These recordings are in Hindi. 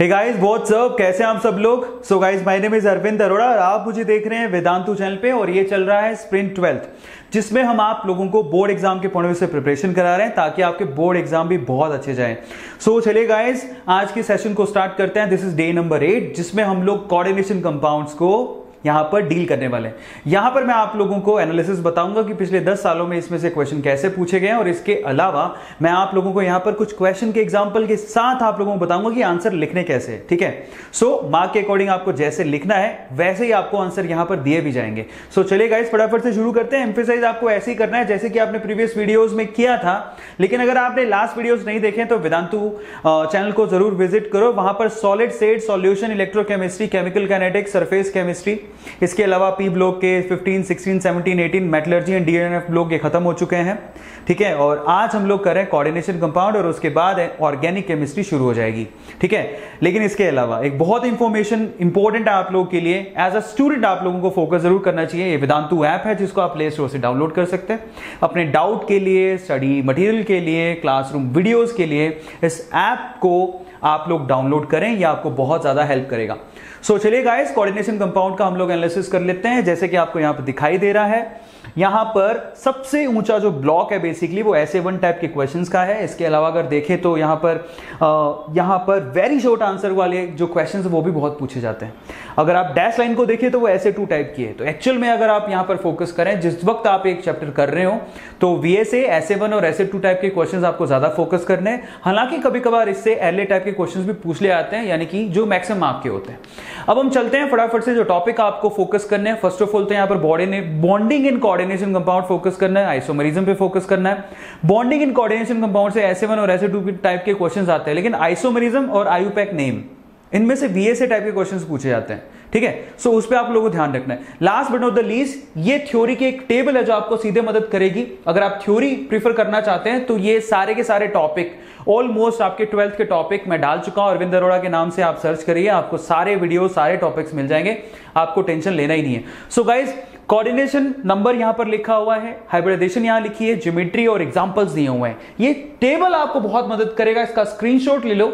हे गाइस व्हाट्स अप कैसे हैं आप सब लोग? So guys my name is Arvind Arora और आप मुझे देख रहे हैं वेदांतु चैनल पे और ये चल रहा है स्प्रिंट ट्वेल्थ जिसमें हम आप लोगों को बोर्ड एग्ज़ाम के पॉइंट से प्रिपरेशन करा रहे हैं ताकि आपके बोर्ड एग्ज़ाम भी बहुत अच्छे जाए। सो so, चलिए गाइस आज के सेशन को स्टार्ट करते हैं। This is day number eight जिसमें हम लोग कोऑर्डिनेशन कंपाउंड्स को यहाँ पर डील करने वाले हैं। यहाँ पर मैं आप लोगों को एनालिसिस बताऊँगा कि पिछले 10 सालों में इसमें से क्वेश्चन कैसे पूछे गए और इसके अलावा मैं आप लोगों को यहाँ पर कुछ क्वेश्चन के एग्जांपल के साथ आप लोगों को बताऊँगा कि आंसर लिखने कैसे ठीक है? सो मार्क के अकॉर्डिंग आपको जैसे लिखना है, वैसे ही आपको आंसर यहाँ पर दिए भी जाएँगे। सो चलिए गाइस फटाफट से शुरू करते हैं। एम्फेसाइज आपको ऐसे ही करना है जैसे कि आपने प्रीवियस वीडियोज़ में किया था। लेकिन अगर आपने लास्ट वीडियोज़ नहीं देखे तो वेदांतु चैनल को ज़रूर विज़िट करो। वहाँ पर solid set solution electrochemistry chemical kinetics surface chemistry इसके अलावा पी ब्लॉक के 15, 16, 17, 18 मेटलर्जी एंड डीएनएफ ब्लॉक ये खत्म हो चुके हैं ठीक है? और आज हम लोग करें कोऑर्डिनेशन कंपाउंड और उसके बाद ऑर्गेनिक केमिस्ट्री शुरू हो जाएगी ठीक है? लेकिन इसके अलावा एक बहुत इंफॉर्मेशन इंपॉर्टेंट है आप लोगों के लिए एज अ स्टूडेंट आप लोगों को फोकस ज़रूर करना चाहिए। ये वेदांतु ऐप है जिसको आप प्ले स्टोर से डाउनलोड कर सकते हैं। अपने डाउट के लिए स्टडी मटेरियल के लिए क्लासरूम वीडियोज़ के लिए इस ऐप को आप लोग डाउनलोड करें यह आपको बहुत ज़्यादा हेल्प करेगा। सो चलिए गाइस कोऑर्डिनेशन कंपाउंड का हम लोग एनालिसिस कर लेते हैं, जैसे कि आपको यहाँ पर दिखाई दे रहा है। यहाँ पर सबसे ऊँचा जो ब्लॉक है बेसिकली वो ऐसे वन टाइप के क्वेश्चंस का है। इसके अलावा अगर देखें तो यहाँ पर आ, यहाँ पर वेरी शॉर्ट आंसर वाले जो क्वेश्चंस वो भी बहुत पूछे जाते हैं। अगर आप डैश लाइन को देखें तो वो ऐसे टू टाइप की है। तो एक्चुअल में अगर आप यहाँ पर फोकस करें जिस वक्त आप एक चैप्टर कर रहे हो तो वी एस ऐसे वन और ऐसे टू टाइप के क्वेश्चन आपको ज़्यादा फोकस करने हैं। हालाँकि कभी कभार इससे एल टाइप के क्वेश्चन भी पूछ ले आते हैं यानी कि जो मैक्सिमम आपके होते हैं। अब हम चलते हैं फटाफट से जो टॉपिक आपको फोकस करने हैं। फ़र्स्ट ऑफ़ ऑल तो यहाँ पर बॉडी ने bonding in coordination compound focus करना है आइसोमरिज्म पे फोकस करना है। बॉन्डिंग इन कोऑर्डिनेशन कंपाउंड से ऐसे वन और ऐसे टू टाइप के क्वेश्चंस आते हैं, लेकिन आइसोमरिज्म और आयुपैक नेम इनमें से वीएसए टाइप के क्वेश्चंस पूछे जाते हैं, ठीक है? सो उस पर आप लोगों को ध्यान रखना है। Last but not the least ये थ्योरी की एक टेबल है जो आपको सीधे मदद करेगी। अगर आप थ्योरी प्रीफर करना चाहते हैं तो ये सारे के सारे टॉपिक ऑलमोस्ट आपके ट्वेल्थ के टॉपिक मैं डाल चुका हूँ। अरविंद अरोड़ा के नाम से आप सर्च करिए, आपको सारे वीडियो सारे टॉपिक्स मिल जाएँगे। आपको टेंशन लेना ही नहीं है। So so guys coordination number यहाँ पर लिखा हुआ है हाइब्रिडेशन यहाँ लिखी है ज्योमेट्री और एग्जांपल्स दिए हुए हैं। ये टेबल आपको बहुत मदद करेगा, इसका स्क्रीनशॉट ले लो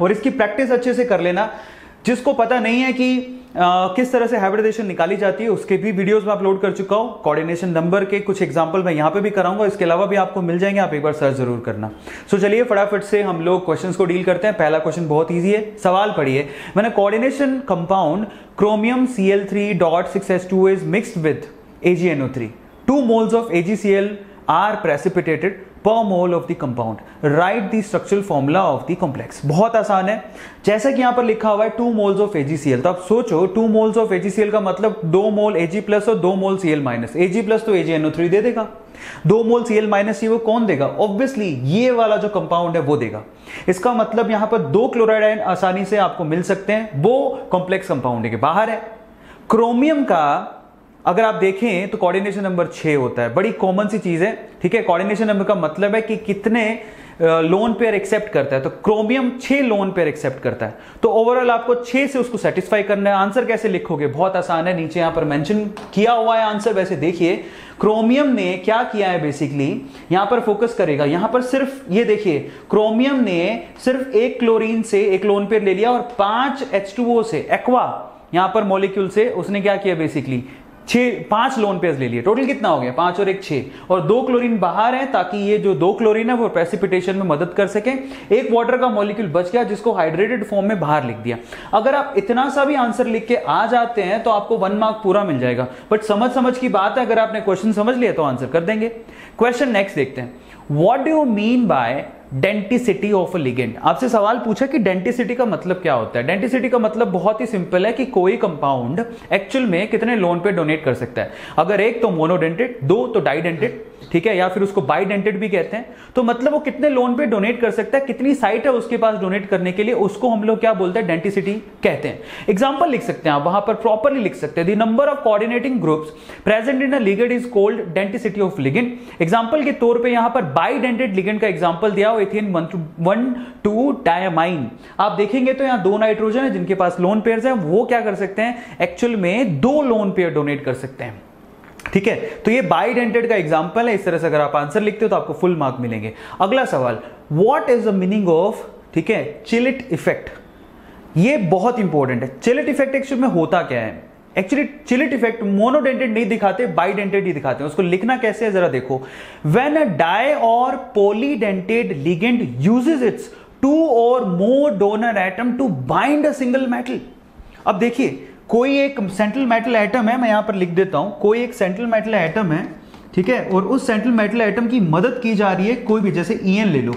और इसकी प्रैक्टिस अच्छे से कर लेना। जिसको पता नहीं है कि आ, किस तरह से हाइब्रिडेशन निकाली जाती है उसके भी वीडियोस में अपलोड कर चुका हूँ। कोऑर्डिनेशन नंबर के कुछ एग्जांपल मैं यहाँ पे भी कराऊँगा। इसके अलावा भी आपको मिल जाएँगे आप एक बार सर्च ज़रूर करना। सो चलिए फटाफट से हम लोग क्वेश्चन को डील करते हैं। पहला क्वेश्चन बहुत ईजी है सवाल पढ़िए। मैंने coordination compound chromium C L three dot six S two is mixed with AgNO three two moles of AgCl are precipitated per mole of the compound right the structural formula of the complex बहुत आसान है। जैसा कि यहाँ पर लिखा हुआ है टू मोल्स ऑफ़ एजीसीएल तो आप सोचो टू मोल्स ऑफ़ एजीसीएल का मतलब दो मोल एजी प्लस और दो mole CL minus AG plus तो एजीएनओ थ्री दे देगा। दो मोल सीएल माइनस ये वो कौन देगा? ऑब्वियसली ये वाला जो कंपाउंड है वो देगा। इसका मतलब यहाँ पर दो क्लोराइड आयन आसानी से आपको मिल सकते हैं। वो कॉम्प्लेक्स कंपाउंड है बाहर है। क्रोमियम का अगर आप देखें तो कोऑर्डिनेशन नंबर छह होता है। बड़ी कॉमन सी चीज़ है, ठीक है? कोऑर्डिनेशन नंबर का मतलब है कि कितने लोन पेयर एक्सेप्ट करता है। तो क्रोमियम छह लोन पेयर एक्सेप्ट करता है। तो ओवरऑल आपको छह से उसको सेटिस्फाई करना है। आंसर कैसे लिखोगे? बहुत आसान है। नीचे यहाँ पर मेंशन किया हुआ है आंसर वैसे देखिए क्रोमियम ने क्या किया है बेसिकली यहाँ पर फोकस करेगा। यहाँ पर सिर्फ़ ये देखिए क्रोमियम ने सिर्फ़ एक क्लोरीन से एक लोन पेयर ले लिया और पाँच एच से एक्वा यहाँ पर मॉलिक्यूल से उसने क्या किया बेसिकली छह, पाँच लोन पेयर ले लिए। टोटल कितना हो गया? पाँच और एक छह। और दो क्लोरीन बाहर है ताकि ये जो दो क्लोरीन है वो प्रेसिपिटेशन में मदद कर सके। एक वाटर का मॉलिक्यूल बच गया जिसको हाइड्रेटेड फॉर्म में बाहर लिख दिया। अगर आप इतना सा भी आंसर लिख के आ जाते हैं तो आपको वन मार्क पूरा मिल जाएगा। बट समझ समझ की बात है, अगर आपने क्वेश्चन समझ लिया तो आंसर कर देंगे। क्वेश्चन नेक्स्ट देखते हैं। What do you mean by denticity of a ligand आपसे सवाल पूछा कि डेंटिसिटी का मतलब क्या होता है? डेंटिसिटी का मतलब बहुत ही सिंपल है कि कोई कंपाउंड एक्चुअल में कितने लोन पे डोनेट कर सकता है। अगर एक तो मोनोडेंटेड दो तो डाइडेंटेड ठीक है, या फिर उसको बाई डेंटेड भी कहते हैं। तो मतलब वो कितने लोन पे डोनेट कर सकता है, कितनी साइट है उसके पास डोनेट करने के लिए, उसको हम लोग क्या बोलते हैं डेंटिसिटी कहते हैं। एग्ज़ाम्पल लिख सकते हैं आप, वहाँ पर प्रॉपरली लिख सकते हैं। Number of coordinating groups present in ligand is called denticity of ligand example के तौर पर यहाँ पर बाई डेंटेड लिगेंड का एग्ज़ाम्पल दिया हो एथियन वन टू डायमाइन आप देखेंगे तो यहाँ दो नाइट्रोजन है, जिनके पास लोन पेयर है, वो क्या कर सकते हैं एक्चुअल में दो लोन पेयर डोनेट कर सकते हैं। ठीक है? तो ये बाइडेंटेड का एग्ज़ाम्पल है, इस तरह से अगर आप आंसर लिखते हो तो आपको फुल मार्क मिलेंगे। अगला सवाल what is the meaning of ठीक है चिलिट इफ़ेक्ट ये बहुत इंपॉर्टेंट है। चिलेट इफ़ेक्ट एक्चुअल में होता क्या है? एक्चुअली चिलिट इफ़ेक्ट मोनोडेंटेड नहीं दिखाते बाइडेंटेड ही दिखाते हैं। उसको लिखना कैसे है, जरा देखो। वेन अ डाई और polydentate ligand uses its two और more donor atom to bind a single metal अब देखिए कोई एक सेंट्रल मेटल एटम है, मैं यहाँ पर लिख देता हूँ, कोई एक सेंट्रल मेटल एटम है, ठीक है, और उस सेंट्रल मेटल एटम की मदद की जा रही है कोई भी, जैसे ईएन ले लो,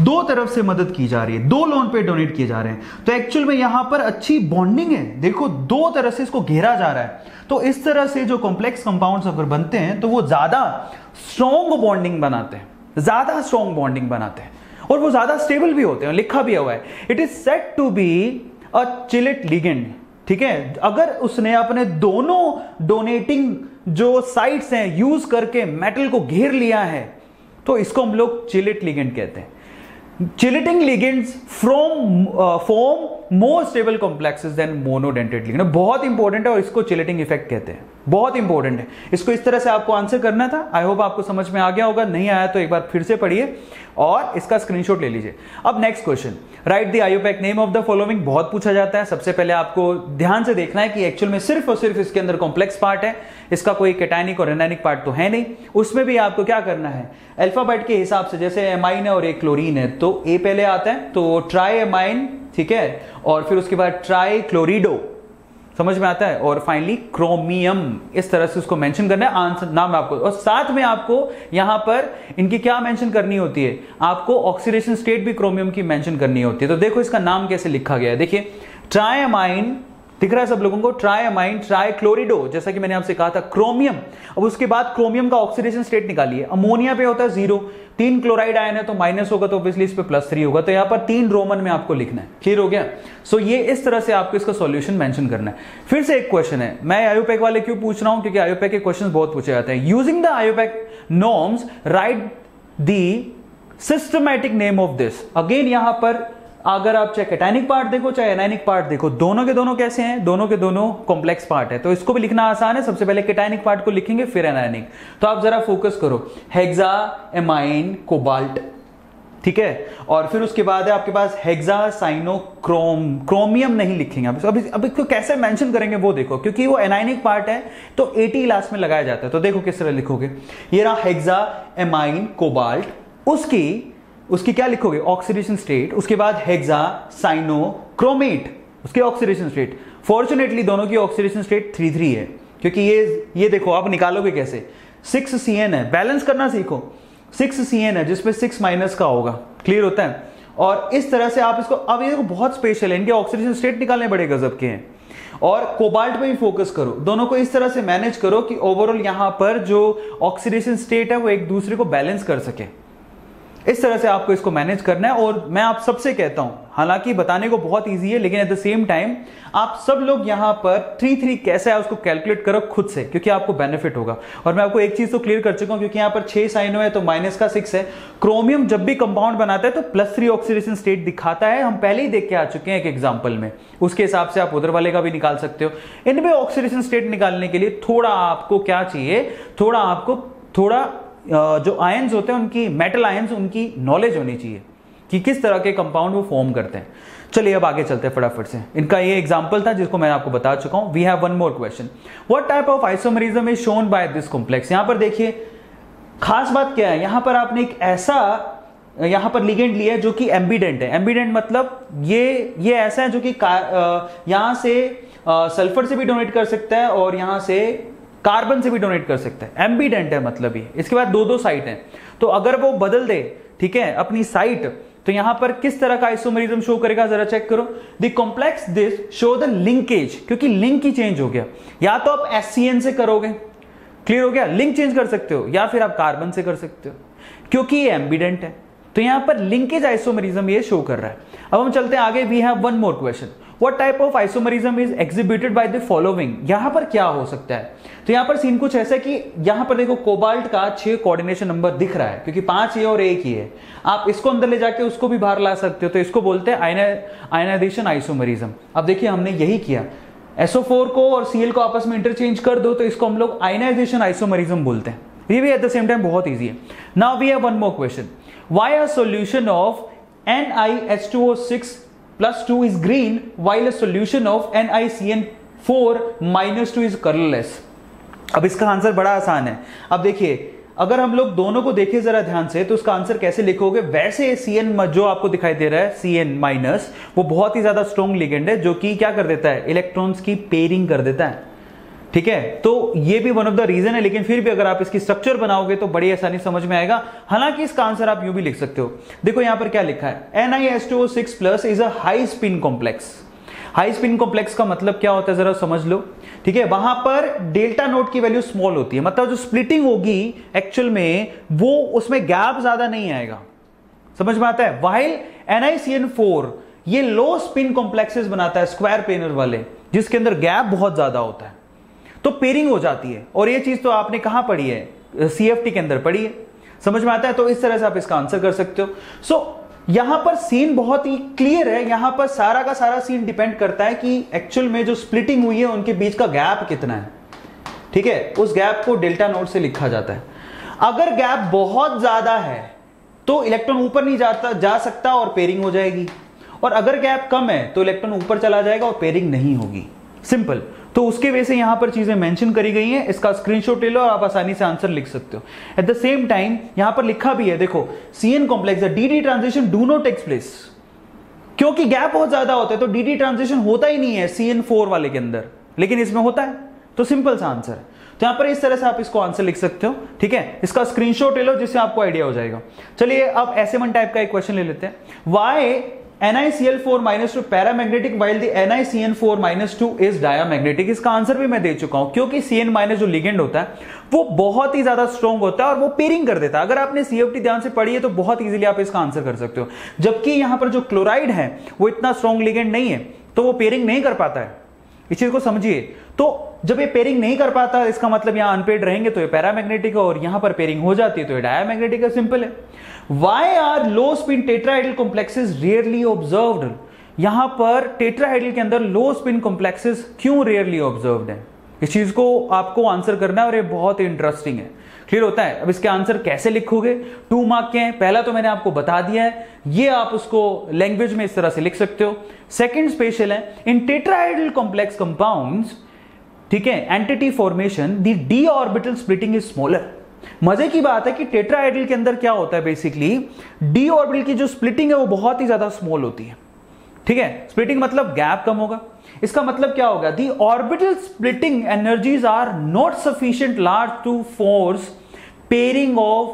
दो तरफ़ से मदद की जा रही है, दो लोन पे डोनेट किए जा रहे हैं। तो एक्चुअल में यहाँ पर अच्छी बॉन्डिंग है, देखो, दो तरह से इसको घेरा जा रहा है। तो इस तरह से जो कॉम्प्लेक्स कंपाउंड्स अगर बनते हैं तो वो ज़्यादा स्ट्रॉन्ग बॉन्डिंग बनाते हैं, ज़्यादा स्ट्रॉन्ग बॉन्डिंग बनाते हैं, और वो ज़्यादा स्टेबल भी होते हैं, लिखा भी हुआ है। It is set to be a chelate ligand ठीक है? अगर उसने अपने दोनों डोनेटिंग जो साइट्स हैं यूज़ करके मेटल को घेर लिया है तो इसको हम लोग चिलेट लिगेंड कहते हैं। Chelating ligands from form more stable complexes than monodentate ligand बहुत इंपॉर्टेंट है और इसको चिलेटिंग इफ़ेक्ट कहते हैं। बहुत इंपॉर्टेंट है। इसको इस तरह से आपको आंसर करना था। आई होप आपको समझ में आ गया होगा। नहीं आया तो एक बार फिर से पढ़िए और इसका स्क्रीनशॉट ले लीजिए। अब next question write the IUPAC name of the following बहुत पूछा जाता है। सबसे पहले आपको ध्यान से देखना है कि एक्चुअल में सिर्फ़ और सिर्फ़ इसके अंदर कॉम्प्लेक्स पार्ट है। इसका कोई कैटानिक और रेनानिक पार्ट तो है नहीं। उसमें भी आपको क्या करना है? अल्फ़ाबेट के हिसाब से जैसे एमाइन है और एक क्लोरीन है। तो ए पहले आता है। तो ट्राई एमाइन ठीक है? और फिर उसके बाद ट्राई क्लोरिडो समझ में आता है? और फाइनली क्रोमियम इस तरह से उसको मेंशन करना है। आंसर नाम आपको और साथ में आपको यहाँ पर इनकी क्या मेंशन करनी होती है? आपको ऑक्सीडेशन स्टेट भी क्रोमियम की मेंशन करनी होती है। तो देखो इसका नाम कैसे लिखा गया है। देखिए ट्रायमाइन दिख रहा है सब लोगों को ट्रायमाइन ट्राइक्लोरिडो जैसा कि मैंने आपसे कहा था क्रोमियम अब उसके बाद क्रोमियम का ऑक्सीडेशन स्टेट निकालिए। अमोनिया पे होता है ज़ीरो तीन क्लोराइड आयन है तो माइनस होगा तो ऑब्वियसली इस पे प्लस थ्री होगा। तो यहाँ पर तीन रोमन में आपको लिखना है। क्लियर हो गया? सो so, ये इस तरह से आपको इसका सॉल्यूशन मेंशन करना है। फिर से एक क्वेश्चन है। मैं आयोपैक वाले क्यों पूछ रहा हूँ? क्योंकि आयोपैक के क्वेश्चन बहुत पूछे जाते हैं। Using the IUPAC norms write the systematic name of this again यहाँ पर अगर आप चाहे कैटानिक पार्ट देखो, चाहे एनाइनिक पार्ट देखो, दोनों के दोनों कैसे हैं? दोनों के दोनों कॉम्प्लेक्स पार्ट है। तो इसको भी लिखना आसान है। सबसे पहले कैटानिक पार्ट को लिखेंगे, फिर एनाइनिक तो आप जरा फोकस करो। हेक्सा एमाइन कोबाल्ट ठीक है? और फिर उसके बाद है आपके पास हेक्सा साइनो क्रोम क्रोमियम नहीं लिखेंगे अब अभी अब इसको कैसे मेंशन करेंगे वो देखो, क्योंकि वो एनाइनिक पार्ट है तो एटी लास्ट में लगाया जाता है। तो देखो किस तरह लिखोगे। ये रहा हेक्सा एमाइन कोबाल्ट उसकी उसकी क्या लिखोगे? ऑक्सीडेशन स्टेट उसके बाद हेक्सा साइनो क्रोमेट उसकी ऑक्सीडेशन स्टेट फॉर्चुनेटली दोनों की ऑक्सीडेशन स्टेट थ्री थ्री है, क्योंकि ये ये देखो, आप निकालोगे कैसे? सिक्स सी एन है। बैलेंस करना सीखो। सिक्स सी एन है, जिसमें सिक्स माइनस का होगा। क्लियर होता है? और इस तरह से आप इसको, अब ये बहुत स्पेशल है। इनके ऑक्सीडेशन स्टेट निकालने बड़े गजब के हैं। और कोबाल्ट पे भी फोकस करो। दोनों को इस तरह से मैनेज करो कि ओवरऑल यहाँ पर जो ऑक्सीडेशन स्टेट है, वो एक दूसरे को बैलेंस कर सके। इस तरह से आपको इसको मैनेज करना है और मैं आप सबसे कहता हूँ, हालाँकि बताने को बहुत इजी है, लेकिन एट द सेम टाइम आप सब लोग यहाँ पर थ्री थ्री कैसे है उसको कैलकुलेट करो खुद से, क्योंकि आपको बेनिफिट होगा। और मैं आपको एक चीज़ तो क्लियर कर चुका हूँ, क्योंकि यहाँ पर छह साइनो है तो माइनस का सिक्स है। क्रोमियम जब भी कंपाउंड बनाता है तो प्लस थ्री ऑक्सीडेशन स्टेट दिखाता है। हम पहले ही देख के आ चुके हैं एक एग्ज़ाम्पल में। उसके हिसाब से आप उधर वाले का भी निकाल सकते हो। इनमें ऑक्सीडेशन स्टेट निकालने के लिए थोड़ा आपको क्या चाहिए? थोड़ा आपको, थोड़ा जो आयंस होते हैं, उनकी मेटल आयंस उनकी नॉलेज होनी चाहिए कि किस तरह के कंपाउंड वो फॉर्म करते हैं। चलिए अब आगे चलते हैं फटाफट से। इनका ये एग्जांपल था जिसको मैं आपको बता चुका हूँ। We have one more question what type of isomerism is shown by this complex यहाँ पर देखिए, खास बात क्या है? यहाँ पर आपने एक ऐसा, यहाँ पर लिगेंड लिया है जो कि एम्बिडेंट है। एम्बिडेंट मतलब ये ये ऐसा है जो कि यहाँ से सल्फ़र से भी डोनेट कर सकता है और यहाँ से कार्बन से भी डोनेट कर सकते हैं। एम्बीडेंट है मतलब ये। इसके बाद दो दो साइट हैं। तो अगर वो बदल दे, ठीक है, अपनी साइट तो यहाँ पर किस तरह का आइसोमरिज्म शो करेगा, जरा चेक करो। The complex this show the linkage क्योंकि लिंक ही चेंज हो गया। या तो आप एस से करोगे। क्लियर हो गया? लिंक चेंज कर सकते हो, या फिर आप कार्बन से कर सकते हो। क्योंकि ये एम्बिडेंट है। तो यहाँ पर लिंकेज आइसोमरिज्म ये शो कर रहा है। अब हम चलते हैं आगे। We have one more question what type of isomerism is exhibited by the following यहाँ पर क्या हो सकता है? तो यहाँ पर सीन कुछ ऐसा कि यहाँ पर देखो कोबाल्ट का छह कोऑर्डिनेशन नंबर दिख रहा है, क्योंकि पाँच ये और एक ही है। आप इसको अंदर ले जाके उसको भी बाहर ला सकते हो तो इसको बोलते हैं आयनाइजेशन आइसोमरिज्म अब देखिए, हमने यही किया। SO4 को और Cl को आपस में इंटरचेंज कर दो तो इसको हम लोग आयनाइजेशन आइसोमरिज्म बोलते हैं। ये भी एट द सेम टाइम बहुत ईजी है। Now we have one more question why a solution of NiH2O6 plus 2 is green, while a solution of NiCN4 minus 2 is colorless अब इसका आंसर बड़ा आसान है। अब देखिए, अगर हम लोग दोनों को देखें जरा ध्यान से तो उसका आंसर कैसे लिखोगे? वैसे सी एन जो आपको दिखाई दे रहा है सी एन माइनस वो बहुत ही ज़्यादा स्ट्रॉन्ग लिगेंड है, जो कि क्या कर देता है? इलेक्ट्रॉन्स की पेयरिंग कर देता है। ठीक है? तो ये भी वन ऑफ़ द रीजन है, लेकिन फिर भी अगर आप इसकी स्ट्रक्चर बनाओगे तो बड़ी आसानी समझ में आएगा। हालाँकि इसका आंसर आप यूँ भी लिख सकते हो। देखो यहाँ पर क्या लिखा है। N I S two six plus is a high spin complex high spin complex का मतलब क्या होता है जरा समझ लो। ठीक है? वहाँ पर डेल्टा नोट की वैल्यू स्मॉल होती है। मतलब जो स्प्लिटिंग होगी एक्चुअल में, वो उसमें गैप ज़्यादा नहीं आएगा। समझ में आता है? वाइल एनआईसीएन फोर ये लो स्पिन कॉम्प्लेक्सेस बनाता है स्क्वायर पेनर वाले, जिसके अंदर गैप बहुत ज़्यादा होता है। तो पेयरिंग हो जाती है। और ये चीज़ तो आपने कहाँ पढ़ी है? सीएफटी के अंदर पढ़ी है। समझ में आता है? तो इस तरह से आप इसका आंसर कर सकते हो। सो so, यहाँ पर सीन बहुत ही क्लियर है। यहाँ पर सारा का सारा सीन डिपेंड करता है कि एक्चुअल में जो स्प्लिटिंग हुई है उनके बीच का गैप कितना है। ठीक है? उस गैप को डेल्टा नोट से लिखा जाता है। अगर गैप बहुत ज़्यादा है तो इलेक्ट्रॉन ऊपर नहीं जाता जा सकता और पेयरिंग हो जाएगी। और अगर गैप कम है तो इलेक्ट्रॉन ऊपर चला जाएगा और पेयरिंग नहीं होगी। सिंपल तो उसके वजह से यहाँ पर चीज़ें मेंशन करी गई हैं, इसका स्क्रीनशॉट ले लो और आप आसानी से आंसर लिख सकते हो। एट द सेम टाइम यहाँ पर लिखा भी है, देखो CN complex d d transition do not takes place क्योंकि गैप बहुत ज़्यादा होता है तो डी डी ट्रांजिशन होता ही नहीं है सी एन फोर वाले के अंदर। लेकिन इसमें होता है। तो सिंपल सा आंसर है। तो यहाँ पर इस तरह से आप इसको आंसर लिख सकते हो, ठीक है? इसका स्क्रीनशॉट ले लो, जिससे आपको आइडिया हो जाएगा। चलिए, अब ऐसे वन टाइप का एक क्वेश्चन ले लेते हैं। Why NiCl4 minus 2 paramagnetic while the NiCN4 minus 2 is diamagnetic. इसका आंसर भी मैं दे चुका हूँ, क्योंकि Cn जो लिगेंड होता है, वो बहुत ही ज़्यादा स्ट्रॉन्ग होता है और वो पेयरिंग कर देता है। अगर आपने सीएफटी ध्यान से पढ़ी है तो बहुत इजीली आप इसका आंसर कर सकते हो। जबकि यहाँ पर जो क्लोराइड है, वो इतना स्ट्रॉन्ग लिगेंड नहीं है तो वो पेयरिंग नहीं कर पाता है। इस चीज़ को समझिए। तो जब ये पेयरिंग नहीं कर पाता, इसका मतलब यहाँ अनपेड रहेंगे तो ये पैरामैग्नेटिक है और यहाँ पर पेयरिंग हो जाती है तो ये डायामैग्नेटिक है सिंपल है। Why are low spin tetrahedral complexes rarely observe यहाँ पर टेट्राहाइड्रल के अंदर लो स्पिन कॉम्प्लेक्सेस क्यों रेयरली ऑब्ज़र्व है? इस चीज़ को आपको आंसर करना है और ये बहुत इंटरेस्टिंग है। क्लियर होता है। अब इसके आंसर कैसे लिखोगे? टू मार्क के हैं। पहला तो मैंने आपको बता दिया है। ये आप उसको लैंग्वेज में इस तरह से लिख सकते हो। सेकंड स्पेशल है। इन टेट्राइडल कॉम्प्लेक्स कंपाउंड्स ठीक है entity formation the d orbital splitting is smaller मज़े की बात है कि टेट्राइडल के अंदर क्या होता है बेसिकली डी ऑर्बिटल की जो स्प्लिटिंग है वो बहुत ही ज़्यादा स्मॉल होती है। ठीक है? स्प्लिटिंग मतलब गैप कम होगा। इसका मतलब क्या होगा? The orbital splitting energies are not sufficient large to force of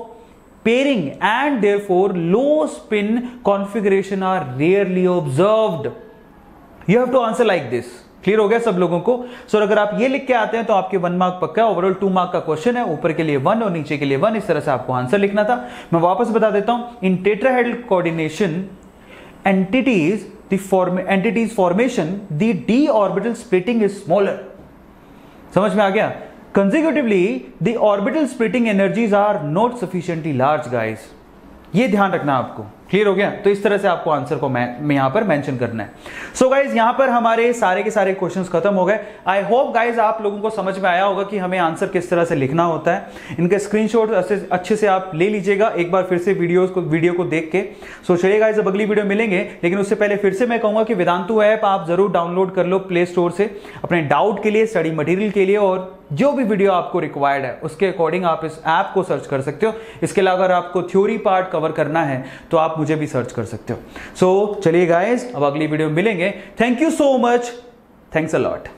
pairing and therefore low spin configuration are rarely observed you have to answer like this clear हो गया सब लोगों को? सो अगर आप ये लिख के आते हैं तो आपके वन मार्क पक्का है। ओवरऑल टू मार्क का क्वेश्चन है। ऊपर के लिए वन और नीचे के लिए वन इस तरह से आपको आंसर लिखना था। मैं वापस बता देता हूँ। In tetrahedral coordination entities formation, the d orbital splitting is smaller. समझ में आ गया? Consecutively the orbital splitting energies are not sufficiently large guys ये ध्यान रखना आपको क्लियर हो गया? तो इस तरह से आपको आंसर को मैं यहाँ पर मेंशन करना है। सो so गाइज़ यहाँ पर हमारे सारे के सारे क्वेश्चंस खत्म हो गए। आई होप गाइज़ आप लोगों को समझ में आया होगा कि हमें आंसर किस तरह से लिखना होता है। इनके स्क्रीनशॉट अच्छे से आप ले लीजिएगा एक बार फिर से वीडियो को वीडियो को देख के। सो चलिए गाइज़ अब अगली वीडियो मिलेंगे। लेकिन उससे पहले फिर से मैं कहूँगा कि वेदांतु ऐप आप ज़रूर डाउनलोड कर लो प्ले स्टोर से। अपने डाउट के लिए स्टडी मटेरियल के लिए और जो भी वीडियो आपको रिक्वायर्ड है, उसके अकॉर्डिंग आप इस ऐप को सर्च कर सकते हो। इसके अलावा अगर आपको थ्योरी पार्ट कवर करना है तो आप मुझे भी सर्च कर सकते हो। सो so, चलिए गाइज़ अब अगली वीडियो में मिलेंगे। Thank you so much thanks a lot